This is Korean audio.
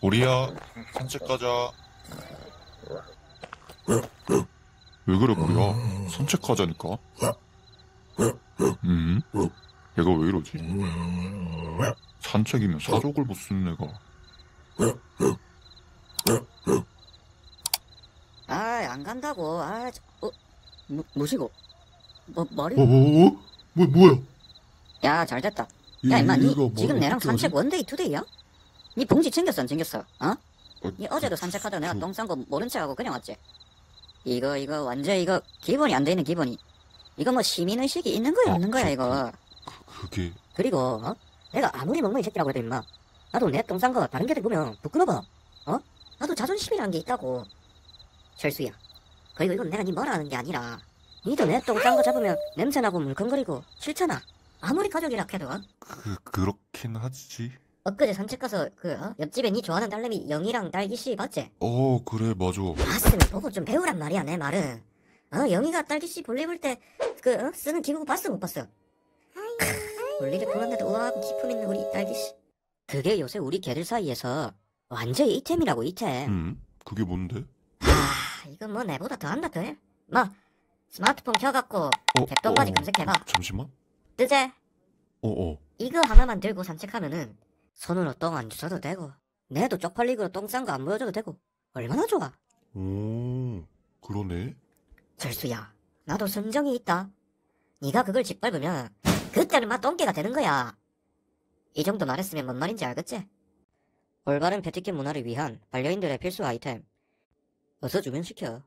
보리야 산책 가자 왜 그래 보리야 산책하자니까 음? 얘가 왜 이러지? 산책이면 사족을 못 쓰는 애가 아, 안 간다고. 아, 저, 어, 뭐, 뭐시고? 뭐, 머리? 어, 어, 어? 뭐, 뭐야? 야, 잘 됐다. 이- 야, 임마, 니 지금 내랑 산책? one day two day야? 니 봉지 챙겼어, 안 챙겼어? 어? 어, 니 어제도 그, 산책하다 내가 그, 똥싼 거 모른 척하고 그냥 왔지? 이거, 이거, 완전 이거, 기본이 안 돼 있는 기본이. 이거 뭐 시민의식이 있는 거야, 아, 없는 거야, 그, 이거. 그게 그리고, 어? 내가 아무리 멍멍이 새끼라고 해도 임마. 나도 내 똥 싼 거 다른 개들 보면 부끄러워. 어? 나도 자존심이라는 게 있다고. 철수야. 그리고 이건 내가 니 뭐라 하는 게 아니라. 니도 내 똥 싼 거 잡으면 냄새나고 물컹거리고 싫잖아. 아무리 가족이라 해도, 어? 그 그렇긴 하지 엊그제 산책 가서 그 어? 옆집에 니 좋아하는 딸내미 영희랑 딸기씨 봤지? 어 그래 맞아 봤으면 보고 좀 배우란 말이야 내 말은 어 영희가 딸기씨 볼일 볼 때 그 어? 쓰는 기구 봤어 못 봤어? 크, 볼일을 보는데도 우아하고 기품 있는 우리 딸기씨 그게 요새 우리 개들 사이에서 완전히 이템이라고 이템 음? 그게 뭔데? 아 이건 뭐 내보다 더 한다 더해 뭐 스마트폰 켜갖고 어, 백동바지 어, 검색해봐 잠시만 뜨제 어어 이거 하나만 들고 산책하면은 손으로 똥 안 주워도 되고 내도 쪽팔리고 똥 싼 거 안 보여줘도 되고 얼마나 좋아. 오 그러네. 절수야 나도 순정이 있다. 네가 그걸 짓밟으면 그때는 막 똥개가 되는 거야. 이 정도 말했으면 뭔 말인지 알겠지? 올바른 패티켓 문화를 위한 반려인들의 필수 아이템. 어서 주문시켜